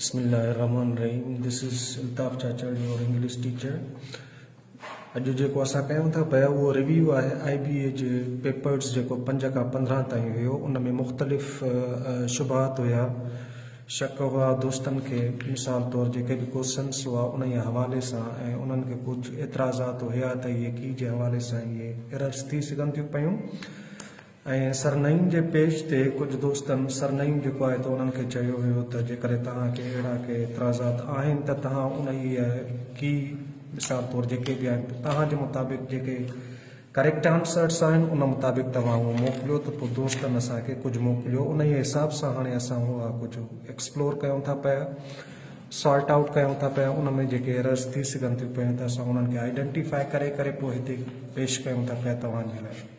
Bismillahirrahmanirrahim. This is Altaf Chachad, your English teacher. अॼु जेको असां कयूं था पिया रिव्यू आहे I B A J papers जेको पंज खां पंद्रहं ताईं हुयो उन में मुख़्तलिफ़ शुबात हुया शक हुआ दोस्तनि खे मिसाल तौरु जेके बि क्वेश्चन्स हुआ उन जे हवाले सां ऐं उन्हनि खे कुझु एतिराज़ात हुया त इहे की जे हवाले सां इहे एरर्स थी सघनि थियूं पियूं ऐं सरनईम जे पेज ते कुझु दोस्तनि सरनईम जेको आहे त उन्हनि खे चयो हुयो त के एतिराज़ात आहिनि त तव्हां मिसाल तौरु जेके बि आहिनि मुताबिक़ जेके करेक्ट आंसर्स उन मुताबिक़ तव्हां उहो मोकिलियो, त पोइ दोस्तनि असांखे उन हिसाब सां हाणे असां उहा एक्सप्लोर कयूं था पिया सॉल्ट आउट कयूं था पिया, उन में जेके एरर्स थी सघनि थियूं पियूं, त असां उन्हनि खे हिते पेश कयूं था पिया तव्हांजे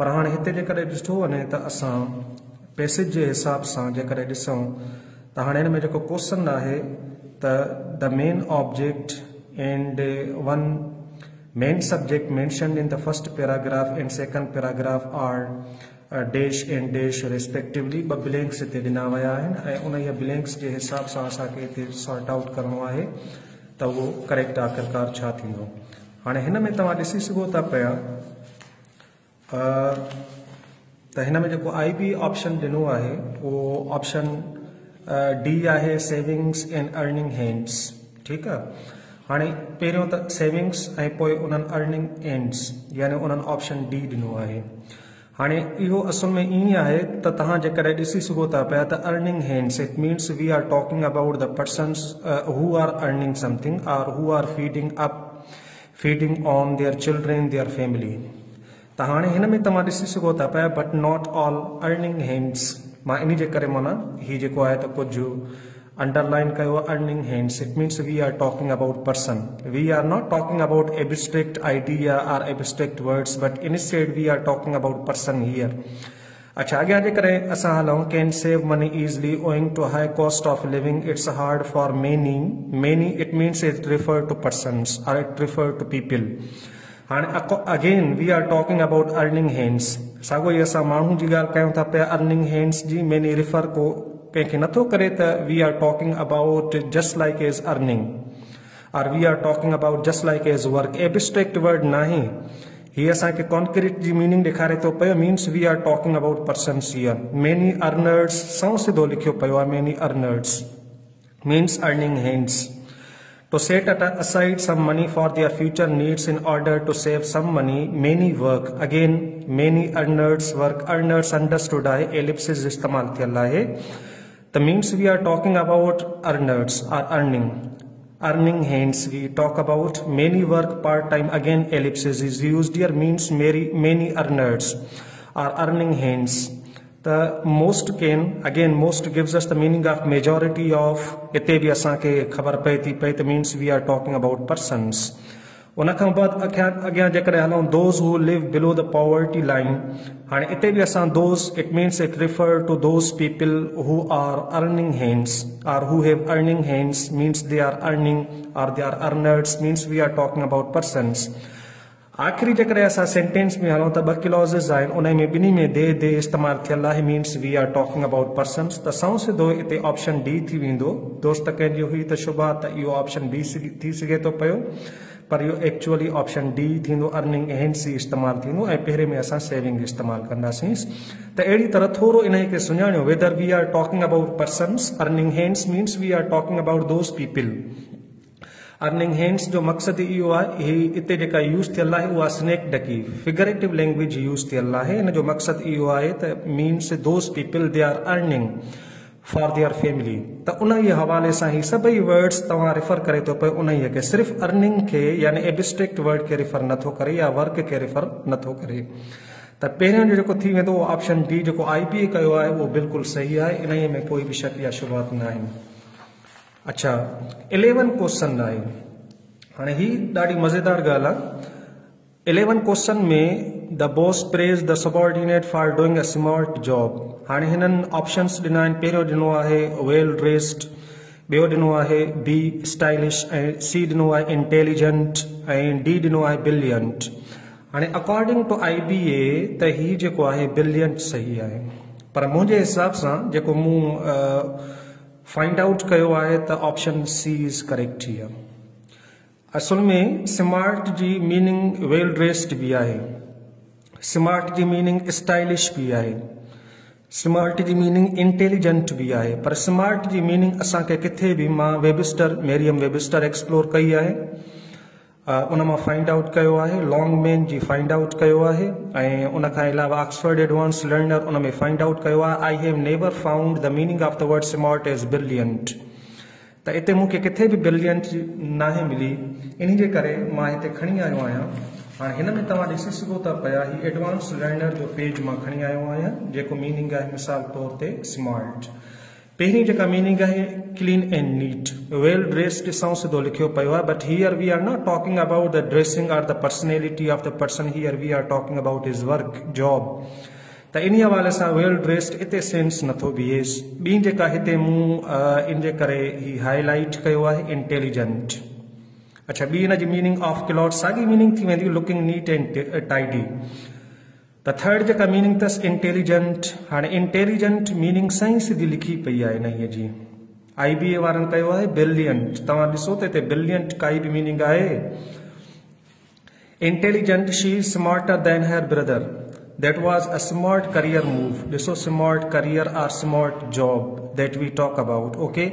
पर हाणे हिते जेकॾहिं वञे त असां पैसेज जे हिसाब सां जेकॾहिं ॾिसूं त हाणे हिन क्वेश्चन आहे त the main object and one main subject mentioned in the first paragraph and second paragraph are uh, dash and dash respectively. ॿ blanks हिते ॾिना विया आहिनि उन जे हिसाब सां असांखे सॉर्ट आउट करिणो आहे त उहो करेक्ट आख़िरकार छा थींदो। हाणे हिन में तव्हां था पिया त हिन में जेको आई बी ऑप्शन ॾिनो आहे, उहो ऑप्शन डी आहे सेविंग्स एंड अर्निंग हैंड्स ठीकु आहे? हाणे पहिरियों त सेविंग्स ऐं पोइ उन्हनि अर्निंग एंड्स यानी उन्हनि ऑप्शन डी ॾिनो आहे। हाणे इहो असुल में ईअं आहे त तव्हां जेकॾहिं ॾिसी सघो था पिया त earning hands it means we are talking about the persons who are earning something or who are feeding up feeding on their children their family त हाणे हिन में तव्हां ॾिसी सघो था पिया but not all earning hands माँ इन जे करे माना हीउ जेको आहे त कुझु underline kayo earning hands it means we are talking about person we are not talking about abstract idea or abstract words but instead we are talking about person here अच्छा अॻियाँ जे करे असां can save money easily owing to high cost of living it's hard for many many it means it refer to persons और it refer to people हाणे again we are talking about earning hands साॻियो ई असां माण्हू जी ॻाल्हि था पिया अर्निंग हैंड्स जी, मेनी रिफर को कंहिंखे नथो करे त we are talking about just like as earning और we are talking about just like as work abstract word न आहे हीअ असांखे कॉन्क्रीट जी मीनिंग ॾेखारे थो पियो means we are talking about persons here many earners सौ सिधो लिखियो पियो many earners means earning hands To set aside some money for their future needs in order to save some money, many work. Again, many earners work. Earners understood है ellipsis इस्तेमाल थियल आहे the means we are talking about earners are earning. Earning hands we talk about many work part-time again ellipsis is used here means many, many earners are earning hands. The most can again, most gives us the meaning of majority of ite bhi asanke khabar pay thi pay means we are talking about persons. उन खां बाद अॻियाँ जेकॾहिं हलूं those who live below the poverty line हाणे हिते बि असां those it means it refer to those people who are earning hands or who have earning hands means they are earning or they are earners means we are talking about persons आख़िरी जेकॾहिं असां sentence में हलूं त ॿ क्लॉज़िस में दे दे इस्तेमालु थियल आहे means we are talking about persons त सौ सिधो हिते ऑप्शन डी थी वेंदो। दोस्त कंहिंजी हुई त शुभा, त इहो ऑप्शन बी थी सघे थो पियो। पर इहो एक्चुअली ऑप्शन डी थींदो अर्निंग हैंड्स ई इस्तेमालु थींदो में असां सेविंग इस्तेमालु कंदासीं त अहिड़ी तरह थोरो इन खे सुञाणियो whether we are talking about persons earning hands means we are talking about those people earning hands जो मक़सद आहे ही हिते जेका यूज़ थियल आहे, उहा स्नेक डकी फिगरेटिव लैंग्वेज यूज़ थियल आहे। हिन जो मक़सदु इहो त means those people they are earning for their family त उन ई हवाले सां ई सभई वर्ड्स तव्हां रिफर करे थो पियो उन खे सिर्फ़ु अर्निंग खे, यानी एबिस्ट्रिक्ट वर्ड खे रिफर नथो करे या वर्क खे रिफर नथो करे। त पहिरियों जो जेको थी ऑप्शन डी जेको आई पी कयो उहो बिल्कुलु सही आहे। इन में कोई बि शक या शुरुआत न अच्छा इलेवन क्वेश्चन आहे हाणे ही ॾाढी मज़ेदार आहे इलेवन क्वेश्चन में the boss praise the subordinate for doing a smart job हाणे हिननि ऑप्शन्स ॾिना पहिरियों ॾिनो आहे वेल ड्रेस्ड ॿियो ॾिनो आहे बी स्टाइलिश सी ॾिनो आहे इंटेलिजेंट ऐं डी ॾिनो आहे ब्रिलियंट हाणे according to I B A त ही जेको आहे ब्रिलियंट सही आहे। पर मुंहिंजे हिसाब सां, जेको मूं फाइंड आउट कयो आहे त ऑप्शन सी इज़ करेक्ट ही आहे असल में स्मार्ट जी मीनिंग वेल ड्रेस्ड भी आहे. स्मार्ट जी मीनिंग स्टाइलिश भी आहे. स्मार्ट जी मीनिंग इंटेलिजेंट भी आहे. पर स्मार्ट जी मीनिंग असांखे किथे भी माँ वेबिस्टर, मेरियम वेबिस्टर एक्सप्लोर कई आहे. उन माँ फाइंड आउट कयो आहे लॉन्ग मैन जी फाइंड आउट कयो आहे, ऐं उन खां अलावा ऑक्सफर्ड एडवांस लर्नर उन में फाइंड आउट कयो I have never found the meaning of the word smart as brilliant त हिते मूंखे किथे बि ब्रिलियंट नाहे मिली। इन जे करे माँ हिते खणी आयो आहियाँ। हाणे हिन में तव्हां ही एडवांस लर्नर जो पेज माँ खणी आयो आहियाँ, जेको मीनिंग आहे मिसाल तौर ते स्मार्ट पहिरीं जेका मीनिंग आहे clean and neat well dress ॾिसूं सिधो लिखियो पियो आहे but here we are not talking about the dressing or the personality of the person here we are talking about his work job त इन हवाले सां वेल ड्रेस्ड हिते सेंस नथो बीहेसि इन जे ही हाईलाइट कयो आहे इंटेलिजेंट अच्छा हिन जी मीनिंग ऑफ़ क्लॉथ साॻी मीनिंग थी वेंदी लुकिंग नीट एंड टाइडी त थर्ड जेका मीनिंग अस इंटेलिजेंट हाणे इंटेलिजेंट मीनिंग सां ई सिधी लिखी पई आहे हिन जी आई बी ए वारनि कयो आहे ब्रिलियंट तव्हां ॾिसो त काई बि मीनिंग आहे intelligent she smarter than her brother that was a smart career move this smart career or smart job. that we talk about okay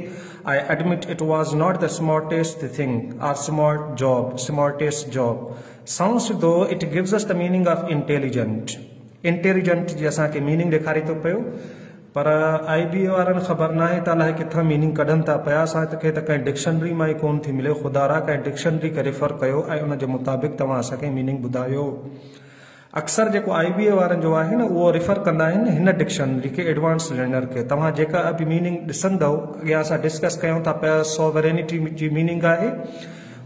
i admit it was not the smartest thing or smart job smartest job sounds though it gives us the meaning of intelligent intelligent जी असांखे meaning ॾेखारे थो पियो पर आई B A वारनि ख़बर न आहे त अलाए किथां मीनिंग कढनि था पिया असांखे त कंहिं डिक्शनरी मां ई कोन थी मिले ख़ुदारा कंहिं डिक्शनरी खे रिफर कयो ऐं उन जे मुताबिक़ तव्हां असांखे मीनिंग ॿुधायो अक्सर जेको आई बी ए वारनि जो आहे न उहो रिफर कंदा आहिनि हिन डिक्शनरी खे एडवांस लर्नर खे। तव्हां जेका बि मीनिंग ॾिसंदव अॻियाँ डिस्कस कयूं था पिया सॉवरेनिटी जी मीनिंग आहे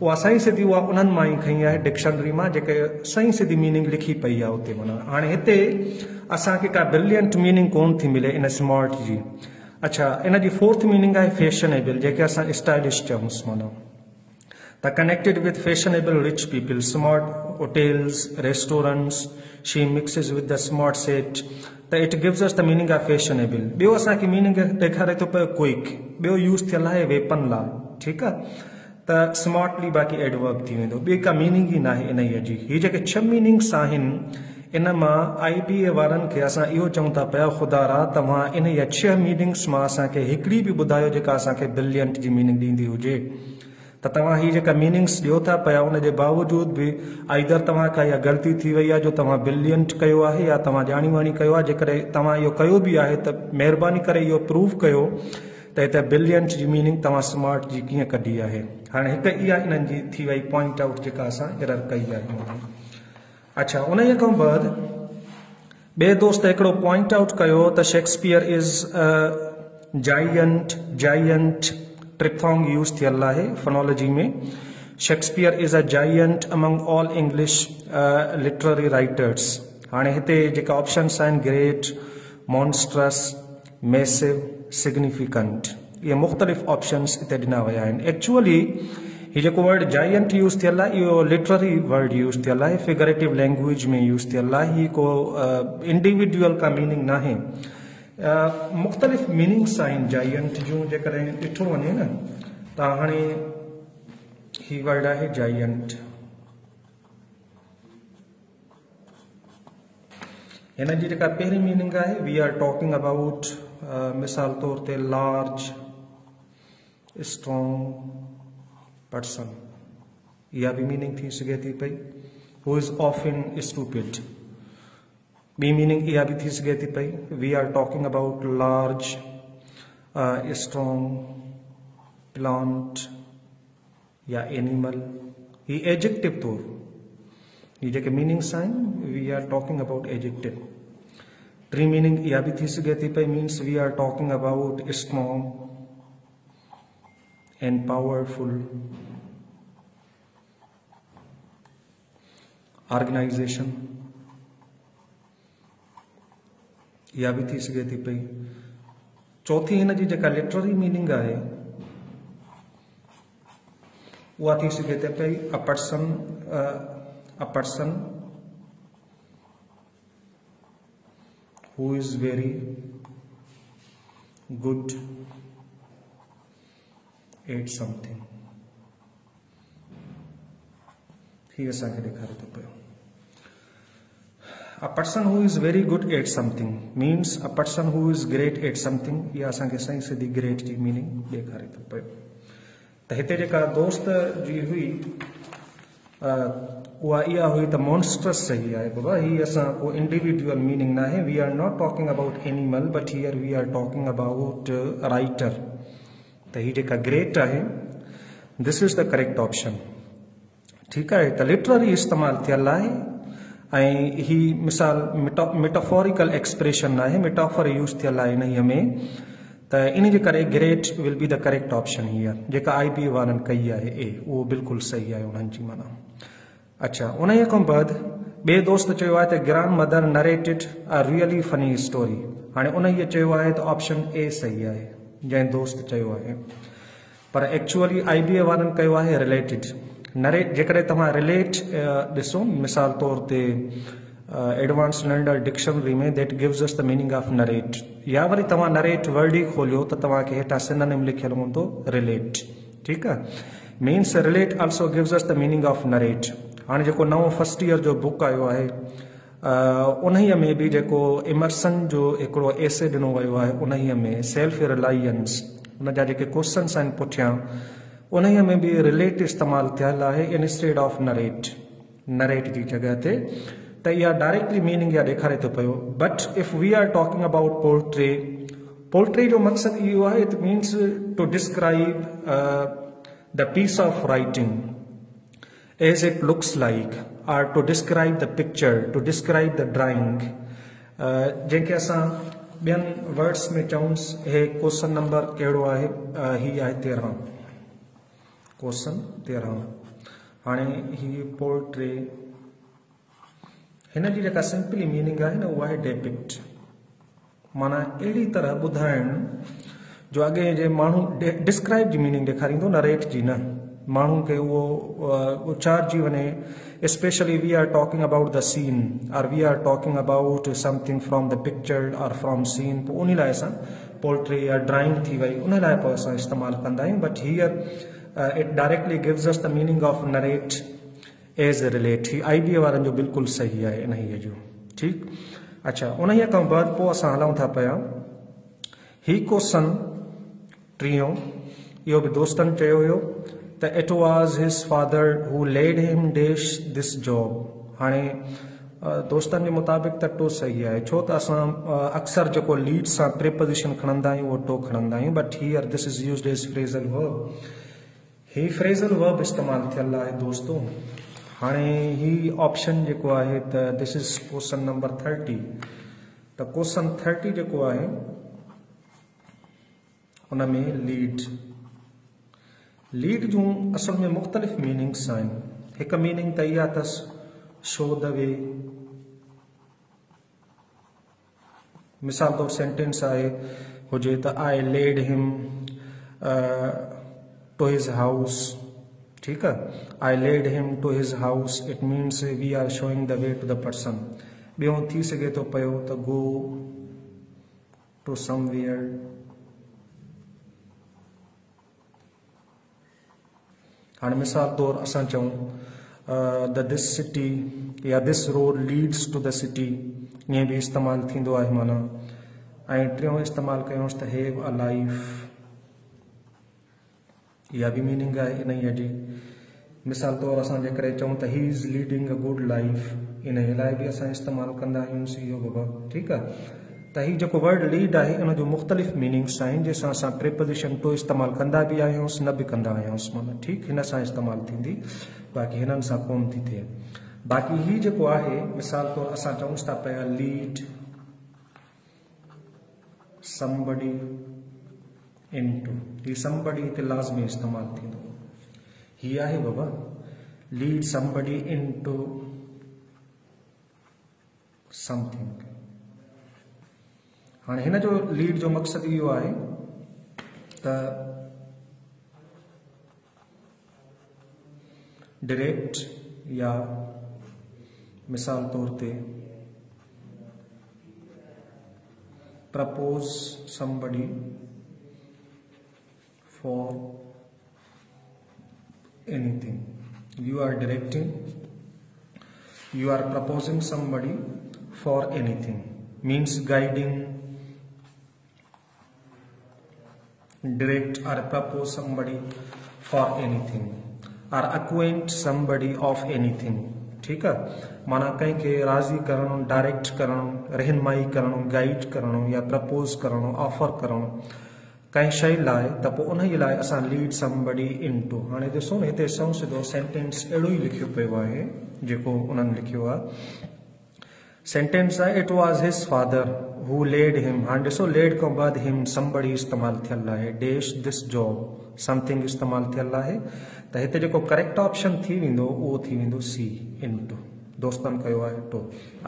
उहा सही सिधी उहा उन्हनि माँ ई डिक्शनरी माँ जेके सही सिधी मीनिंग लिखी पई आहे उते माना। हाणे हिते असांखे का ब्रिलियंट मीनिंग थी मिले इन स्मार्ट जी। अच्छा इन जी फोर्थ मीनिंग आहे फैशनेबल जेके असां स्टाइलिश चऊंसि माना। The connected with fashionable rich people, smart hotels, restaurants, she mixes with the smart set. It gives us the meaning of fashionable ॿियो असांखे मीनिंग ॾेखारे थो पियो क्विक ॿियो यूज़ थियल आहे वेपन लाइ ठीकु आहे त स्मार्टली बाक़ी एडवर्ब थी वेंदो ॿी का मीनिंग ई न आहे इन जी हीअ जेके छह मीनिंग्स आहिनि इन माँ आई बी ए वारनि खे असां इहो चऊं था पिया ख़ुदारा तव्हां इन छह मीनिंग्स माँ असांखे हिकिड़ी बि ॿुधायो जेका असांखे मीनिंग ॾींदी हुजे त तव्हां जेका मीनिंग्स ॾियो था पिया, उन जे बावजूद बि आइदर तव्हां का ग़लती थी वई आहे, जो तव्हां ब्रिलियंट कयो आहे, या तव्हां ॼाणी वाणी कयो आहे, जेकॾहिं तव्हां इहो कयो बि आहे, त महिरबानी करे इहो प्रूव कयो, त हिते ब्रिलियंट जी मीनिंग तव्हां स्मार्ट जी कीअं कढी आहे। हाणे हिकु इहा इन्हनि पॉइंट आउट जेका असां कई आहे। अच्छा उन खां बाद ॿिए दोस्त हिकिड़ो पॉइंट आउट कयो Shakespeare is giant giant triphthong use थियल है फोनोलॉजी में Shakespeare is a giant among all English literary writers हाणे हिते जेका ऑप्शन्स आहिनि ग्रेट मॉन्स्ट्रस मैसिव सिग्निफिकेंट इहे मुख़्तलिफ़ ऑप्शन्स हिते ॾिना विया एक्चुअली हीउ जेको वर्ड जाइंट यूज़ थियल आहे इहो लिटररी वर्ड यूज़ थियल आहे फिगरेटिव लैंग्वेज में यूज़ थियल आहे हीउ को इंडिविजुअल का मीनिंग न आहे मुख़्तलिफ़ मीनिंग्स आहिनि जाइंट जूं जेकॾहिं ॾिठो वञे न, त ही वर्ड आहे जाइंट हिन जी पहिरीं मीनिंग आहे वी आर टॉकिंग अबाउट मिसाल तौर ते लार्ज स्ट्रॉन्ग पर्सन इहा बि मीनिंग थी सघे थी पई who is of in stupid meaning बि थी सघे थी पई we are talking about large strong plant या एनिमल ये एजेक्टिव तौर। ये जेके मीनिंग्स आहिनि we are talking about adjective tree meaning इहा बि थी थी पई means we are talking about strong and powerful organization इहा भी थी सघे थी पई चौथी हिन जी, जेका लिटररी मीनिंग आहे, उहा थी सघे थी पई a person a person who is very good at something ही असांखे ॾेखारे थो पियो a person who is very good at something means a person who is great at something इहा असांखे सही ग्रेट जी मीनिंग ॾेखारे थो पियो त हिते जेका दोस्त जी हुई इहा हुई त मॉन्स्ट्रस सही आहे बाबा ही असां को इंडिविजुअल मीनिंग न आहे we are not talking about animal but here we are talking about writer त ही जेका ग्रेट आहे this is the correct option ठीकु आहे त लिटररी इस्तेमालु थियल आहे ऐं ही मिसाल मिटाफोरिकल एक्सप्रेशन आहे मिटाफर यूज़ थियल आहे में। त इन जे great will be the correct option here जेका आई बी वारनि कई आहे, ए, उहो बिल्कुलु सही आहे उन्हनि जी माना। अच्छा उन बाद ॿिए दोस्त चयो grandmother narrated a really funny story हाणे उन ऑप्शन ए सही आहे, जंहिं दोस्त चयो पर एक्चुअली आई बी ए आहे रिलेटेड नरेट जेकॾहिं तव्हां रिलेट ॾिसो मिसाल तौर ते एडवांस लर्नर डिक्शनरी में that gives us the meaning of narrate या वरी तव्हां नरेट वर्ड ई खोलियो, त तव्हांखे हेठां सिनोनिम लिखियलु हूंदो रिलेट ठीकु आहे means relate also gives us the meaning of narrate हाणे जेको नओं फस्ट ईयर जो बुक आयो आहे उन्हीअ में बि जेको इमरसन जो हिकिड़ो एसे ॾिनो वियो आहे, उन्हीअ में सेल्फ रिलायंस उन जा जेके उन्हीअ में बि रिलेट इस्तेमालु थियल आहे इंस्टेड ऑफ़ नरेट नरेट जी जॻह ते त डायरेक्टली मीनिंग इहा ॾेखारे थो पियो। But if we are talking about poultry poultry जो मक़सदु इहो आहे it means to describe the piece of writing as it looks like or to describe the picture to describe the drawing जंहिंखे असां ॿियनि वर्ड्स में चऊंसि हे क्वेश्चन नंबर कहिड़ो आहे? हीअ आहे तेरहं क्वेश्चन तेरहं हाणे ही पोर्ट्रे जी सिंपली मीनिंग आहे न, उहा आहे डेपिक्ट। माना अहिड़ी तरह ॿुधाइण, जो अॻे जे माण्हू डिस्क्राइब जी मीनिंग ॾेखारींदो, नरेट जी न। माण्हू खे उहो उचारजी वञे specially we are talking about the scene or we are talking about something from the picture or from scene पोइ उन पोल्ट्री या ड्राइंग थी वई। उन लाइ पोइ but here uh, it directly gives us the meaning of narrate as relate. ही I B वारनि जो बिल्कुलु सही आहे इन जो ठीकु अच्छा उन खां बाद पोइ असां हलूं था पिया ही क्वेश्चन टीहों इहो बि दोस्तनि चयो हुयो त it was his father who led him dash this job हाणे दोस्तनि जे मुताबिक़ त टो सही आहे छो त असां अक्सर जेको लीड सां प्रिपोज़िशन खणंदा आहियूं उहो टो खणंदा आहियूं but here this is use as phrasal verb he phrasal verb इस्तेमालु थियल आहे दोस्तो। हाणे ही ऑप्शन आहे त this is question number thirty त क्वेश्चन थर्टी जेको आहे उन में लीड लीड जूं असल में मुख़्तलिफ़ मीनिंग्स हिकु मीनिंग त इहा शो द वे। मिसाल तौरु सेंटेंस आहे, हुजे त I led him to his house ठीक है? I led him to his house it means we are showing the way to the person ॿियो थी सघे थो पियो त गो टू समवेयर हाणे मिसाल तौरु असां चऊं द दिस सिटी या this road leads to the city ईअं बि इस्तेमालु माना। ऐं टियों इस्तेमालु कयूंसि त हेव अ लाइफ इहा बि मीनिंग आहे इन जी मिसाल तौरु असां जेकॾहिं चऊं त he is leading a good life इन लाइ बि असां इस्तेमालु कंदा आहियूं इहो बाबा। ठीकु आहे त वर्ड लीड आहे इन जो मुख़्तलिफ़ मीनिंग्स आहिनि, जंहिंसां असां प्रिपोज़िशन टू इस्तेमालु कंदा बि आहियूंसि न बि कंदा आहियूंसि माना। ठीकु, हिन सां इस्तेमालु बाक़ी हिननि सां कोन थी थिए। बाक़ी हीउ जेको आहे, मिसाल तौरु असां चऊंसि था पिया इनटू ही somebody हिते लाज़मी इस्तेमालु थींदो ही आहे बाबा लीड somebody into समथिंग हाणे हिन जो लीड जो मक़सदु इहो आहे त डायरेक्ट या मिसाल तौर ते propose somebody for anything you are directing you are proposing somebody for anything means guiding direct or propose somebody for anything or acquaint somebody of anything ठीक है माना कंहिंखे राज़ी करणु डायरेक्ट करणु रहनुमाई करणु गाइड करणु या प्रपोज करणु ऑफ़र करणु त पोइ उन जे लाइ असां लीड समबडी इन टू हाणे ॾिसो न सौ सिधो सेंटेंस अहिड़ो ई लिखियो पियो आहे जेको उन्हनि लिखियो आहे सेंटेंस आहे it was his father who led him हाणे ॾिसो लेड खां बाद हिम समबड़ी इस्तेमालु थियल आहे डेश दिस जॉब समथिंग इस्तेमालु थियल आहे त हिते जेको करेक्ट ऑप्शन थी वेंदो थी वेंदो सी इन टू दोस्तनि टो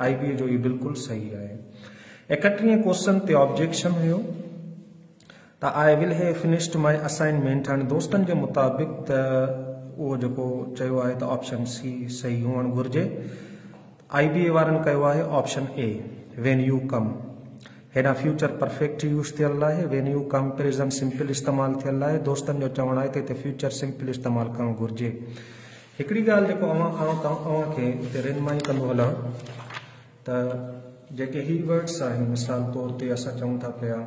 आई बी जो इहो बिल्कुलु सही आहे एकटीह क्वेश्चन ऑब्जेक्शन हुयो त I will have finished my assignment हाणे दोस्तनि जे मुताबिक़ त उहो जेको चयो आहे त ऑप्शन सी सही हुअणु घुरिजे। आई बी ए वारनि कयो आहे option A when you come हेॾां future perfect use थियल आहे when you come present simple इस्तेमालु थियल आहे। दोस्तनि जो चवणु आहे त हिते फ्यूचर सिंपल इस्तेमालु करणु घुरिजे। हिकिड़ी ॻाल्हि जेको अव्हांखे हिते रहनुमाई कंदो हलां, त जेके ही वर्ड्स आहिनि, मिसाल तौर ते असां चऊं था पिया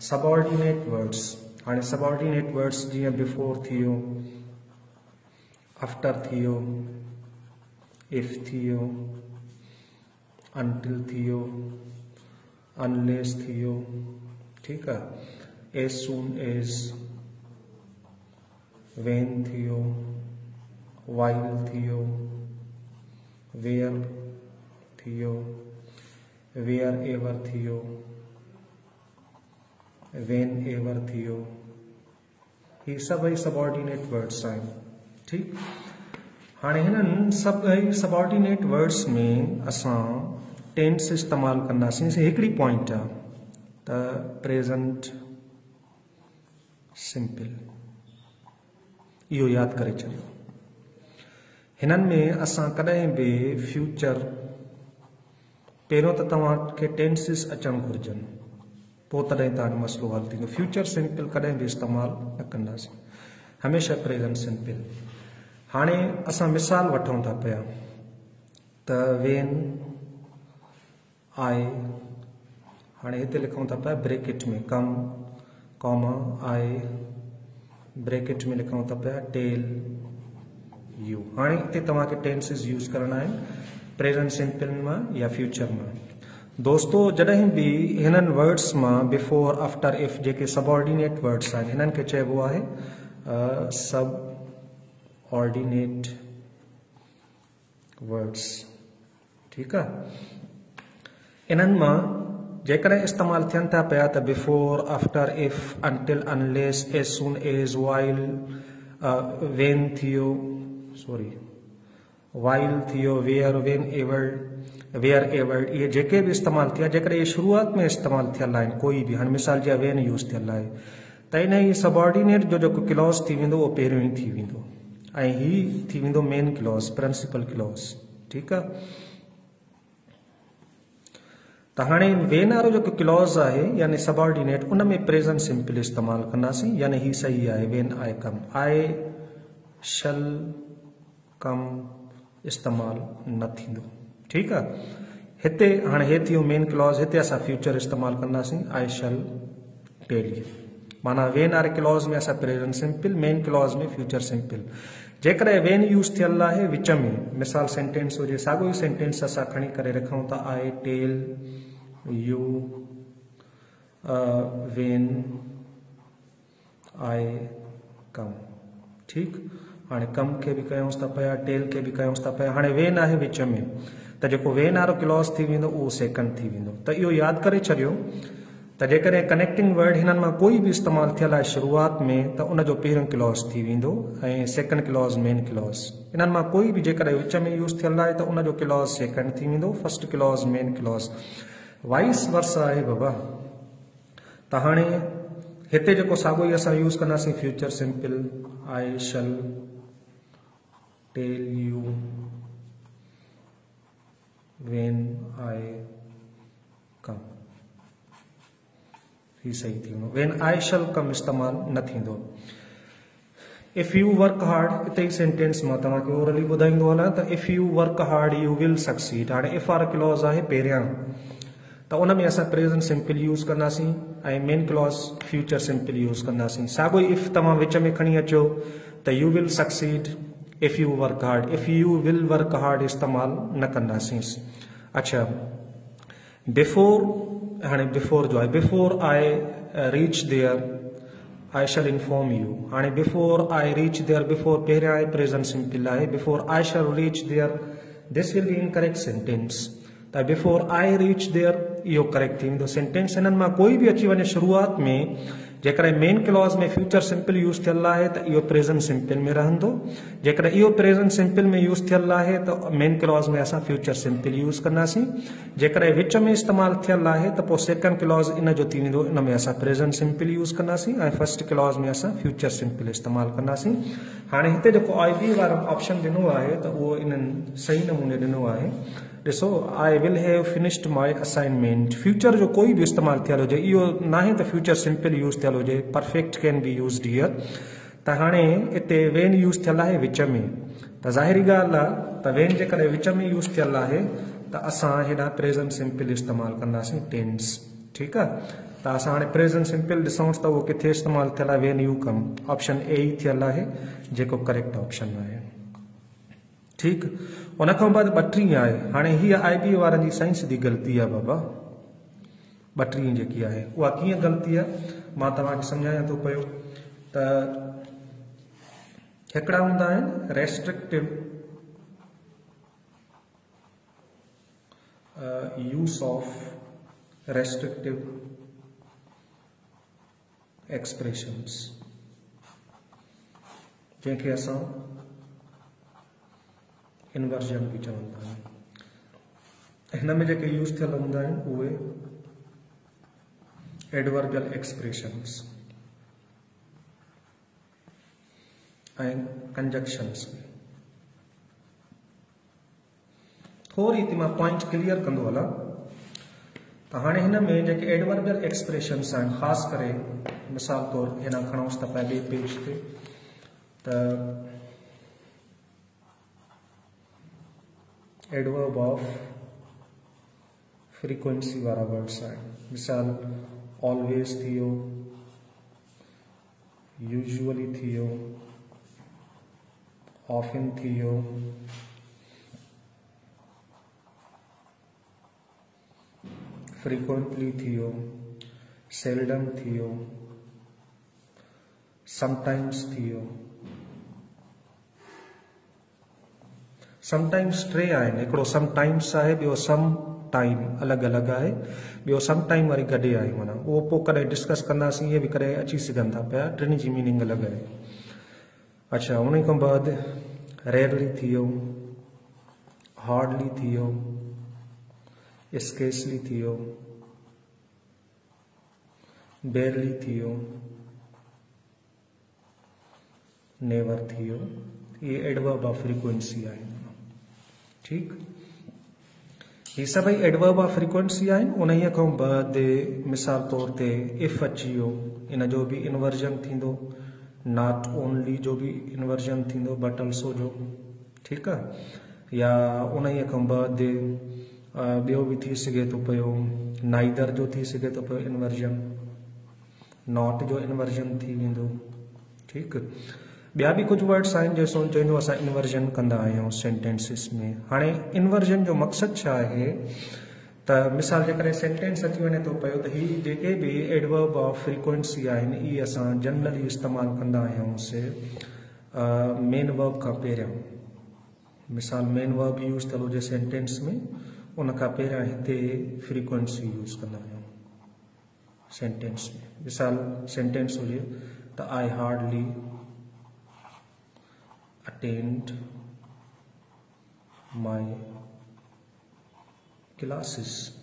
सबॉर्डिनेट वर्ड्स हाणे सबॉर्डिनेट वर्ड्स जीअं बिफोर थी वियो आफ्टर थी इफ़ थी वियो अनटिल थी अनलेस थी ठीकु आहे एज सून एज वेन थी वाइल थी वियो वेयर थी वियो वेयर एवर थी वेन एवर थी वियो ही सभई सबॉर्डिनेट वर्ड्स आहिनि ठीकु? हाणे हिननि सभई सबॉर्डिनेट वर्ड्स में असां टेंस इस्तेमालु कंदासीं। हिकिड़ी पॉइंट त प्रेज़ेंट सिंपल इहो यादि करे छॾियो। हिननि में असां कॾहिं बि फ्यूचर पहिरियों त टेंसिस अचणु घुरिजनि। तॾहिं तव्हांजो मसइलो हल फ्यूचर सिंपल कॾहिं बि इस्तेमालु न कंदासीं हमेशह प्रेज़ेंट सिंपल। हाणे असां मिसाल वठूं था पिया। वेन आए हाणे हिते लिखूं था पिया ब्रेकेट में कम, कॉमा आए ब्रेकेट में लिखूं था पिया टेल, यू। हिते तव्हांखे टेंसिस यूज़ करणा आहिनि। प्रेज़ेंट सिंपल माँ या फ्यूचर माँ। दोस्तो, जॾहिं बि हिननि वर्ड्स माँ बिफोर आफ्टर इफ़ जेके सबऑर्डिनेट वर्ड्स आहिनि, हिननि खे सब ऑर्डिनेट वर्ड्स ठीकु आहे? इन्हनि माँ जेकॾहिं इस्तेमालु था पिया, त before after if until unless as soon as while when थी वियो सॉरी वाइल थी वियो where whenever wherever इहे जेके बि इस्तेमालु थिया जेकॾहिं इहे शुरूआति में इस्तेमालु थियल आहिनि कोई बि हाणे मिसाल जा वेन यूज़ थियल आहे त इन ई सबऑर्डिनेट जो जेको क्लॉज़ थी वेंदो उहो पहिरियों थी वेंदो। ही थी वेंदो मेन क्लॉज़ प्रिंसिपल क्लॉज़ ठीकु आहे त हाणे वेन वारो जेको क्लॉज़ आहे, यानी सबऑर्डिनेट उन में प्रेज़ेंट सिंपल इस्तेमालु कंदासीं यानी ही सही आहे वेन आई कम। आई शल कम इस्तेमालु न थींदो। ठीकु है? हिते हे थी वियो मेन क्लॉज़ हिते असां फ्यूचर इस्तेमालु कंदासीं आई शल टेल यू माना वेन वारे क्लॉज़ में असां प्रेज़ेंट सिंपल मेन क्लॉज़ में फ्यूचर सिंपल जेकॾहिं वेन यूज़ थियल आहे विच में? मिसाल सेंटेंस हुजे साॻियो ई सेंटेंस असां खणी करे रखूँ था I tell you when I come ठीकु? हाणे कम खे बि कयूंसि था पिया टेल खे बि कयूंसि था पिया वेन आहे विच में? त जेको वेन वारो क्लॉज़ थी वेंदो, उहो सेकंड थी वेंदो। त इहो यादि करे छॾियो त कनेक्टिंग वर्ड हिननि माँ कोई बि इस्तेमालु थियल आहे शुरूआति में, त उनजो पहिरियों क्लॉज़ थी वेंदो सेकेंड क्लॉज़ मेन क्लॉज़ इन्हनि माँ कोई बि जेकॾहिं विच में यूज़ थियल आहे, त उनजो क्लॉज़ सेकेंड थी वेंदो first clause main clause vice versa आहे बाबा। त हाणे हिते जेको साॻियो ई असां यूज़ कंदासीं future simple I shall tell you when I come ही सही थी वेन आई शल कम इस्तेमालु न थींदो इफ़ यू वर्क हार्ड हिते ई सेंटेंस माँ तव्हांखे ओरली ॿुधाईंदो हलां त if you work hard you will succeed हाणे इफ़ आर क्लॉज़ आहे पहिरियाँ त उन में असां प्रेज़ेंट सिंपल यूज़ कंदासीं ऐं main clause future simple use कंदासीं साॻियो इफ़ तव्हां विच में खणी अचो त you will succeed if you work hard if you will work hard इस्तेमाल न कंदासीं अच्छा बिफोर हाणे बिफोर जो आहे before I reach there I shall inform you हाणे before I reach there before पहिरियाँ present simple आहे before I shall reach there this will be incorrect sentence before I reach there इहो correct थी। Sentence हिननि माँ कोई बि अची वञे शुरूआति में जेकॾहिं मेन क्लॉज़ में फ्यूचर सिंपल यूज़ थियल आहे त इहो प्रेज़ेंट सिंपल में रहंदो जेकॾहिं इहो प्रेज़ेंट सिंपल में यूज़ थियल आहे त मेन क्लॉज़ में असां फ्यूचर सिंपल यूज़ कंदासीं जेकॾहिं विच में इस्तेमालु थियल आहे त पोइ क्लॉज़ इन जो थी इन में असां प्रेज़ेंट सिंपल यूज़ कंदासीं ऐं फ़र्स्ट क्लॉज़ में असां फ्यूचर सिंपल इस्तेमालु कंदासीं हाणे हिते जेको आई बी वारो ऑप्शन ॾिनो आहे, त उहो इन्हनि सही नमूने ॾिनो आहे। ॾिसो I will have finished my assignment future जो कोई बि इस्तेमालु थियल हुजे इहो न त फ्यूचर सिंपल यूज़ थियल हुजे perfect can be use here त हाणे हिते वेन यूज़ थियल आहे विच में। त ज़ाहिरी ॻाल्हि आहे त वेन जेकॾहिं विच में यूज़ थियल आहे त असां हेॾा प्रेज़ेंट सिंपल इस्तेमालु कंदासीं टेंस ठीकु आहे त असां हाणे प्रेज़ेंट सिंपल ॾिसूंसि त उहो किथे इस्तेमालु थियल आहे when you come. Option A ई थियल आहे जेको करेक्ट ऑप्शन आहे। ठीकु? उन बाद ॿटीह आहे हाणे हीअ आई बी वारनि जी साइंस जी ग़लती आहे बाबा। ॿटीह जेकी आहे, उहा कीअं ग़लती आहे माँ तव्हांखे सम्झायां थो पियो त हिकिड़ा restrictive use of restrictive expressions जंहिंखे असां इन्वर्जन बि चवंदा हिन में जेके यूज़ थियल हूंदा आहिनि उहे एडवर्बियल एक्सप्रेशन्स ऐं कंजक्शन्स बि थोरी थी माँ पॉइंट क्लियर कंदो हलां त हाणे हिन में जेके एडवर्बियल एक्सप्रेशन्स आहिनि ख़ासि करे, मिसाल तौरु हिन खणोसि त पहले पेज त एडवर्ब ऑफ़ फ्रीक्वेंसी वारा वर्ड्स है मिसाल ऑलवेज थियो यूजुअली थियो ऑफन थियो फ्रीक्वेंटली थियो सेल्डम थियो समटाइम्स थियो. समटाइम्स टे आहिनि हिकिड़ो समटाइम्स आहे ॿियो सम टाइम अलॻि अलॻि आहे ॿियो सम टाइम वरी गॾे आहे माना उहो पोइ कॾहिं डिस्कस कंदासीं इहे बि कॾहिं अची सघनि था पिया टिनि जी मीनिंग अलॻि आहे अच्छा उन खां बाद रेयरली थी वियो हार्डली थी वियो स्केसली थी वियो बेरली थी वियो नेवर थी वियो इहे एडवर्ब ऑफ़ फ्रीक्वेंसी आहिनि ठीकु? ही सभई एडवर्ब ऑफ़ फ्रीक्वेंसी आहिनि उन बाद मिसाल तौर ते इफ़ अची वियो इन जो बि इनवर्जन नॉट ओनली जो बि इनवर्जन थींदो बट ऑल्सो जो, ठीकु या उन खां बाद ॿियो बि थी सघे थो पियो नाइदर जो थी सघे थो पियो इनवर्जन नॉट जो इनवर्जन थी वेंदो, ठीकु? ॿिया बि कुझु वर्ड्स आहिनि जंहिंसां जंहिंजो असां इनवर्जन कंदा सेंटेंसिस में। हाणे इनवर्जन जो मक़सदु छा त मिसाल जेकॾहिं सेंटेंस अची वञे थो पियो, त हीअ जेके बि एडवर्ब ऑफ़ फ्रीक्वेंसी आहिनि इहे असां जनरली इस्तेमालु कंदा मेन वर्ब खां पहिरियों। मिसाल मेन वर्ब यूज़ हुजे सेंटेंस में, उन खां पहिरियाँ हिते यूज़ कंदा आहियूं सेंटेंस में। मिसाल सेंटेंस हुजे, त I hardly attend my classes.